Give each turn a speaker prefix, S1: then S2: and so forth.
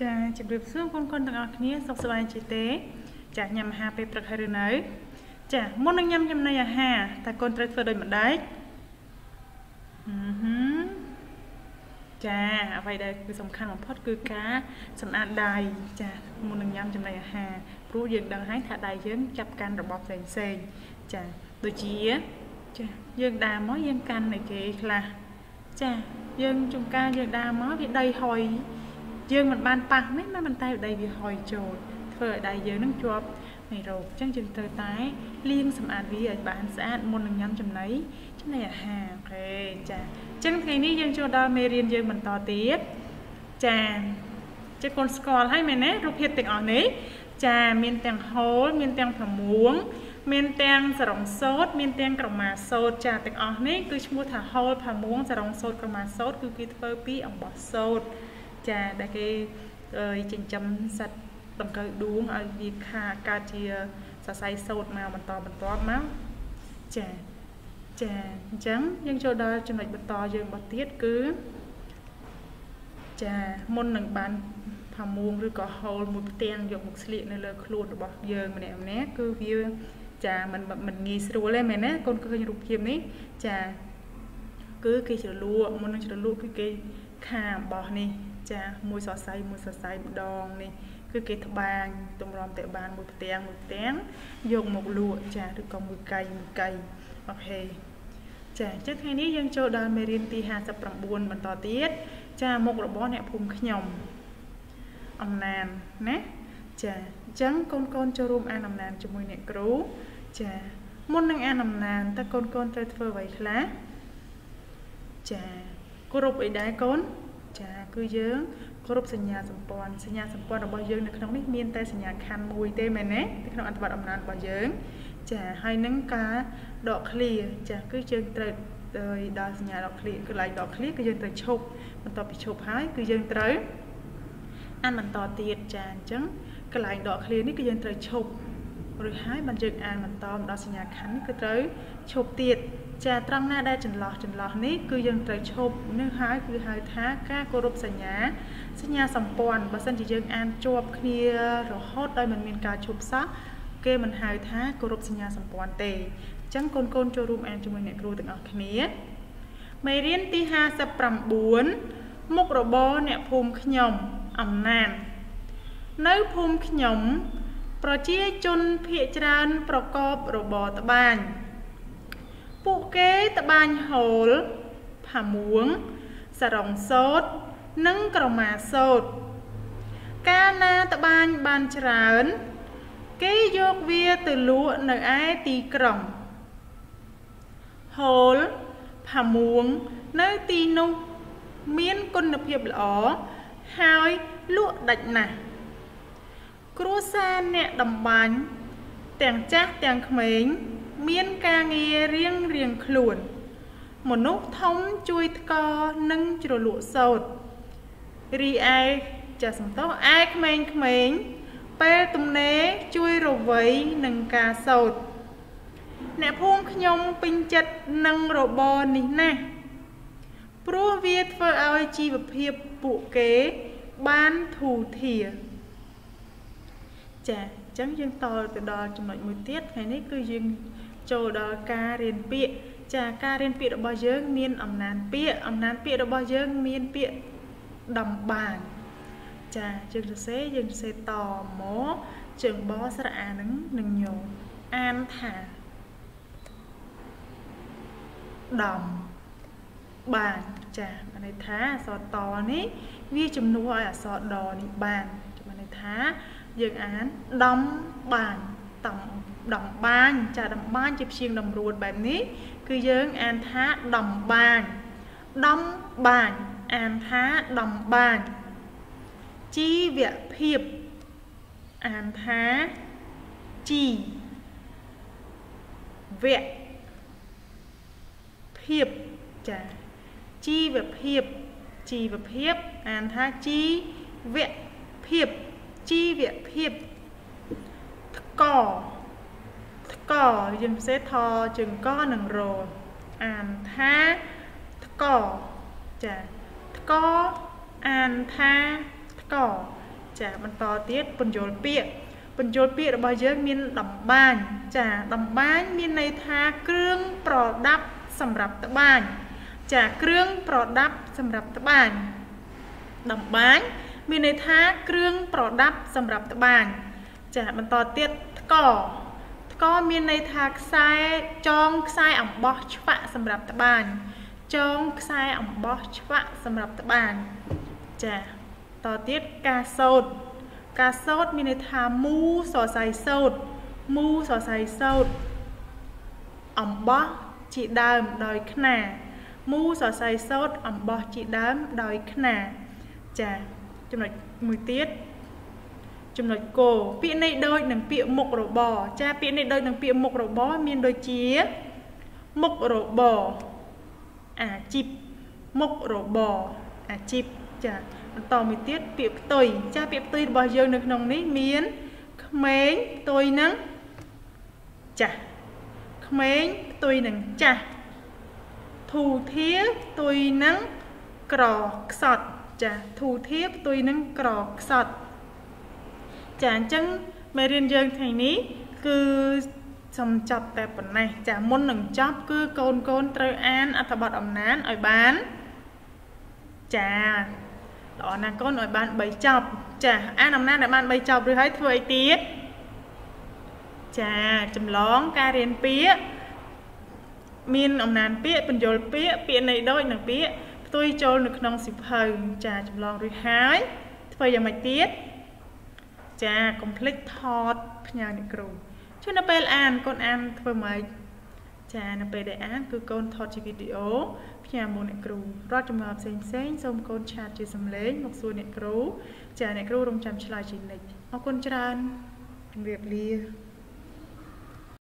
S1: ចាជម្រាបសួរបងប្អូនទាំងអស់គ្នាសុខសប្បាយជាទេ ចាញ៉ាំអាហារពេលព្រឹកហើយឬនៅចាមុននឹងញ៉ាំចំណីអាហារតើកូនត្រូវធ្វើដូចម្ដេចអឺហឺចាអ្វីដែលគឺសំខាន់បំផុតគឺការសម្អាតដៃចាមុននឹងញ៉ាំចំណីអាហារព្រោះយើងដឹងហើយថាដៃយើងចាប់កាន់របស់ផ្សេងផ្សេងចាដូចជាចាយើងដើរមកយើងកាន់ឲ្យគេខ្លះចាយើងជុំការយើងដើរមកវាដីហុយ យើងមិនបានប៉ះទេតែមិនតែដីវាហុយចូលធ្វើឲ្យដៃយើងនឹងជាប់មេរោគអញ្ចឹងយើងត្រូវតែលាងសម្អាតវាឲ្យបានស្អាតមុននឹងញ៉ាំចំណីចំណីអាហារអូខេចាអញ្ចឹងថ្ងៃនេះយើងចូលដល់មេរៀនយើងបន្តទៀតចាជាកូនស្គាល់ហើយមែនទេរូបភាពទាំងអស់នេះចាមានទាំងហូលមានទាំងប្រមួងមានទាំងសរងសូត្រមានទាំងក្រមាសូត្រចាទាំងអស់នេះគឺឈ្មោះថាហូលផាមួងសរងសូត្រក្រមាសូត្រគឺគេធ្វើពីអំបោះសូត្រ ចាដែលគេចិញ្ចឹមសត្វដង្កូវដួងឲ្យវាខាកើតជាសរសៃសូត្រមកបន្តបន្តមកចាចាអញ្ចឹងយើងចូលដល់ចំណុចបន្តយើងបន្តទៀតគឺចាមុននឹងបានផាមួងឬក៏ហូលមួយផ្ទាំងយកមកស្លៀកនៅលើខ្លួនរបស់យើងម្នាក់ម្នាក់គឺវាចាมันมันងាយស្រួលទេមែនទេកូនឃើញរូបភាពនេះចាគឺគេជ្រលក់មុននឹងជ្រលក់គឺគេខាអំបោះនេះ ចាមួយសរសៃមួយសរសៃម្ដងនេះគឺគេត្បាញទម្រាំតែបានមួយផ្ទាំងមួយផ្ទាំងយកមកលក់ចាឬក៏មួយកៃមួយកៃអូខេចាអញ្ចឹងថ្ងៃនេះយើងចូលដល់មេរៀនទី59បន្តទៀតចាមុខរបស់អ្នកភូមិខ្ញុំអំណានណាចាអញ្ចឹងកូនកូនចូលរួមអានអំណានជាមួយអ្នកគ្រូចាមុននឹងអានអំណានតើកូនកូនត្រូវធ្វើអ្វីខ្លះចាគ្រប់អីដែរកូន ចាគឺយើងគោរពសញ្ញាសម្ព័ន្ធសញ្ញាសម្ព័ន្ធរបស់យើងនៅក្នុងនេះមានតែសញ្ញាខណ្ឌមួយទេមែនទេនៅក្នុងអត្ថបទអំណាចរបស់យើងចាហើយនឹងការដកឃ្លាចាគឺយើងត្រូវដល់សញ្ញាដកឃ្លាគឺឡៃដកឃ្លាគឺយើងត្រូវឈប់បន្ទាប់ពីឈប់ហើយគឺយើងត្រូវអានបន្តទៀតចាអញ្ចឹងកន្លែងដកឃ្លានេះគឺយើងត្រូវឈប់រួចហើយបានយើងអានបន្តមកដល់សញ្ញាខណ្ឌនេះគឺត្រូវឈប់ទៀត ចាត្រង់ណាដែលចន្លោះចន្លោះនេះគឺយើងត្រូវឈប់នេះហើយគឺហៅថាការគោរពសញ្ញាសញ្ញាសម្ព័ន្ធបើសិនជាយើងអានជាប់គ្នារហូតដោយមិនមានការឈប់សោះគេមិនហៅថាគោរពសញ្ញាសម្ព័ន្ធទេអញ្ចឹងកូនកូនចូលរួមអានជាមួយអ្នកគ្រូទាំងអស់គ្នាមេរៀនទី59មុខរបរអ្នកភូមិខ្ញុំអំណាននៅភូមិខ្ញុំ ប្រជាជនភាគច្រើនប្រកបរបរត្បាញពួកគេ ត្បាញហូលផាមួងសរងសូត្រនិងក្រមាសូត្រកាលណាត្បាញបានច្រើន គេយកវាទៅលក់នៅឯទីក្រុងហូលផាមួងនៅទីនោះមានគុណភាពល្អហើយលក់ដាច់ណាស់គ្រួសារអ្នកដំបាញ់ទាំងចាស់ទាំងក្មេង មានការងាររៀងរៀងខ្លួន មនុស្សធំជួយថ្កនិងជ្រលក់សូត្ររីឯចាសំទោសឯក្មេងក្មេងពេលទំនេរជួយរវៃនឹងការសូត្រអ្នកភូមិខ្ញុំពេញចិត្តនឹងរបរនេះណាស់ព្រោះវាធ្វើឲ្យជីវភាពពួកគេបានធូរធារចាអញ្ចឹងយើងតទៅដល់ចំណុចមួយទៀតថ្ងៃនេះគឺយើង ចូលដល់ការរៀនពាក្យចាការរៀនពាក្យរបស់យើង មានអំណានពាក្យអំណានពាក្យរបស់យើង មានពាក្យដំបាន ចាយើងសរសេរយើងសរសេរតមកជើងបស្រៈអានឹងនឹងញោអានថាដំបានចាបានន័យថាអក្សរតនេះវាជំនួសឲ្យអក្សរដនេះបានបានន័យថាយើងអានដំបានតំ ដំបានចាដំបានជាព្យាង្គតម្រួតបែបនេះ គឺយើងអានថាដំបានដំបានអានថាដំបានជីវភាពអានថាជីវៈភាពចាជីវភាពជីវភាពអានថាជីវៈភាពជីវភាពថ្កថ្កយើងផ្សេងថជើងកនិងរអានថាថ្កចាថ្កអានថាថ្កចាបន្តទៀតពន្យល់ពាក្យពន្យល់ពាក្យរបស់យើងមានដំបាញចាដំបាញមានន័យថាគ្រឿងប្រដាប់សម្រាប់ត្បាញចាគ្រឿងប្រដាប់សម្រាប់ត្បាញដំបាញមានន័យថាគ្រឿងប្រដាប់សម្រាប់ត្បាញចាបន្តទៀតថ្ក ថ្កមានន័យថាខ្សែចងខ្សែអំបោះឆ្វាក់សម្រាប់ត្បាញចងខ្សែអំបោះឆ្វាក់សម្រាប់ត្បាញចាតទៀតការសូត្រការសូត្រមានន័យថាមូសរសៃសូត្រមូសរសៃសូត្រអំបោះជាដើមដោយខ្នាមូសរសៃសូត្រអំបោះជាដើមដោយខ្នាចាចំណុចមួយទៀត ចំណុចគោពាក្យនេះដូចនឹងពាក្យមុខរបរចាពាក្យនេះដូចនឹងពាក្យមុខរបរមានដូចជាមុខរបរអាជីពមុខរបរអាជីពចាបន្តមួយទៀតពាក្យផ្ទុយចាពាក្យផ្ទុយរបស់យើងនៅក្នុងនេះមានក្មេងផ្ទុយនឹងចាស់ក្មេងផ្ទុយនឹងចាស់ធូធាផ្ទុយនឹងក្រខ្សត់ចាធូធាផ្ទុយនឹងក្រខ្សត់ ចាអញ្ចឹងមេរៀនយើងថ្ងៃនេះគឺសំចប់តែប៉ុណ្ណេះចាមុននឹងចប់គឺកូនកូនត្រូវអានអត្ថបទអំណានឲ្យបានចាល្អណាស់កូនឲ្យបាន3ចប់ចាអានអំណានឲ្យបាន3ចប់ឬហើយធ្វើអីទៀតចាចម្លងការរៀនពាក្យមានអំណានពាក្យបញ្យលពាក្យពាក្យន័យដូចនឹងពាក្យផ្ទុយចូលនៅក្នុងសិភៅចាចម្លងរួចហើយធ្វើយ៉ាងម៉េចទៀត ចាកុំភ្លេចថតផ្ញើអ្នកគ្រូជួយនៅពេលអានកូនអានធ្វើម៉េចចានៅពេលដែលអានគឺកូនថតជាវីដេអូផ្ញើមកអ្នកគ្រូរត់ចម្ងល់ផ្សេងផ្សេងសូមកូនឆាតជាសំឡេងមកសួរអ្នកគ្រូចាអ្នកគ្រូរងចាំឆ្លើយជានិច្ចអរគុណច្រើនជម្រាបលា